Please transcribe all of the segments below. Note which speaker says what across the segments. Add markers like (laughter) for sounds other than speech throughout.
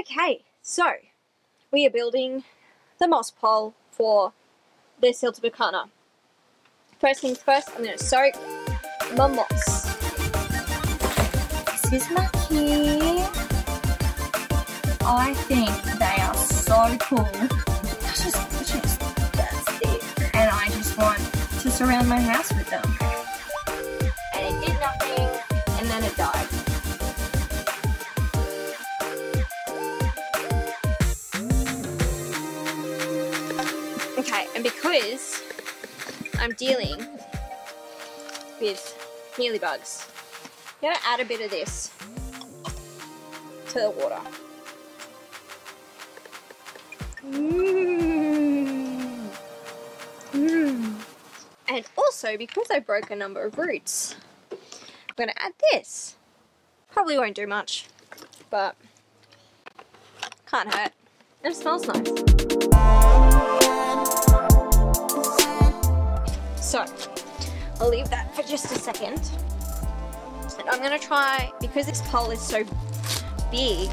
Speaker 1: Okay, so we are building the moss pole for the Siltepecana. First things first, I'm going to soak my moss.
Speaker 2: This is my key. I think they are so cool. Just, just, that's it. And I just want to surround my house with them.
Speaker 1: Okay, and because I'm dealing with mealybugs, I'm gonna add a bit of this to the water. Mmm. Mmm. And also, because I broke a number of roots, I'm gonna add this. Probably won't do much, but can't hurt. And it smells nice. So, I'll leave that for just a second. And I'm gonna try, because this pole is so big,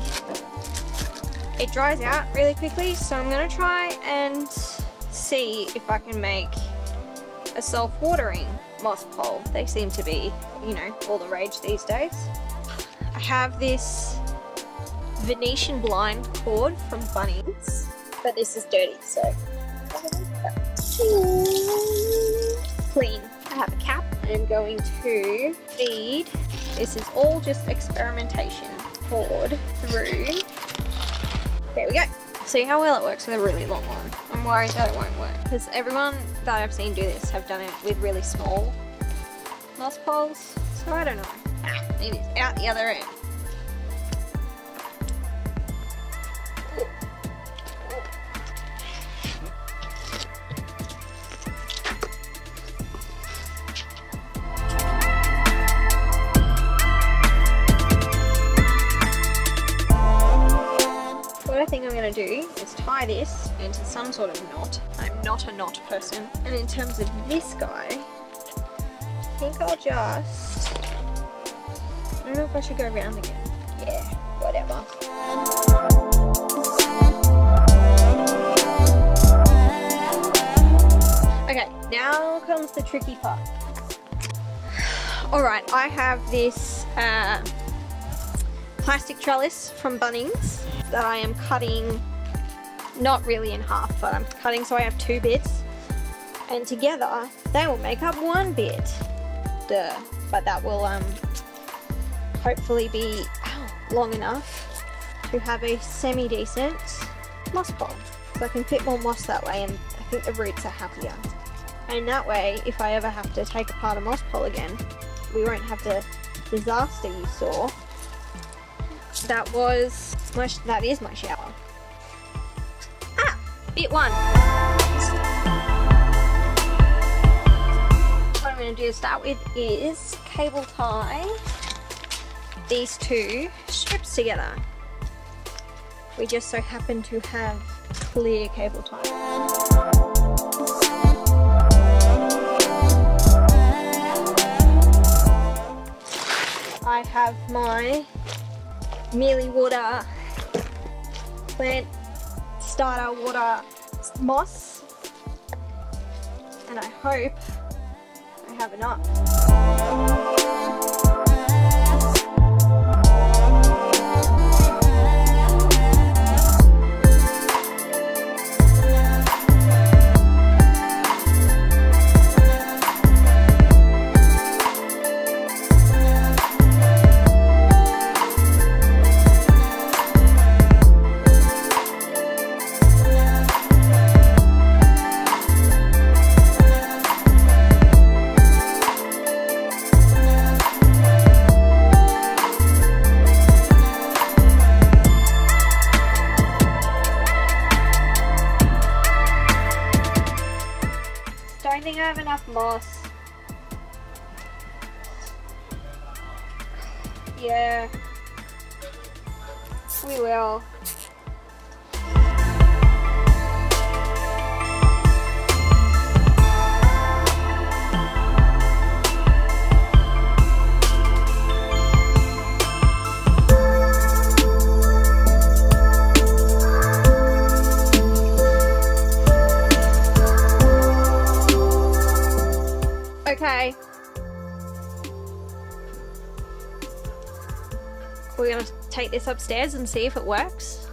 Speaker 1: it dries out really quickly, so I'm gonna try and see if I can make a self-watering moss pole. They seem to be, you know, all the rage these days. I have this Venetian blind cord from Bunnings, but this is dirty, so clean. I have a cap. I'm going to feed. This is all just experimentation. Cord through. There we go. See how well it works with a really long one. I'm worried that it won't work because everyone that I've seen do this have done it with really small moss poles. So I don't know. Ah, it is out the other end. I think I'm going to do is tie this into some sort of knot. I'm not a knot person. And in terms of this guy, I think I'll just... I don't know if I should go around again. Yeah, whatever. Okay, now comes the tricky part. (sighs) Alright, I have this uh, plastic trellis from Bunnings that I am cutting not really in half but I'm cutting so I have two bits. And together they will make up one bit. Duh. But that will um hopefully be long enough to have a semi-decent moss pole so I can fit more moss that way and I think the roots are happier. And that way if I ever have to take apart a moss pole again we won't have the disaster you saw that was my that is my shower. Ah, bit one. What I'm going to do to start with is cable tie these two strips together. We just so happen to have clear cable tie. I have my mealy water plant starter water moss and I hope I have enough. Have moss. Yeah. We will. We're going to take this upstairs and see if it works.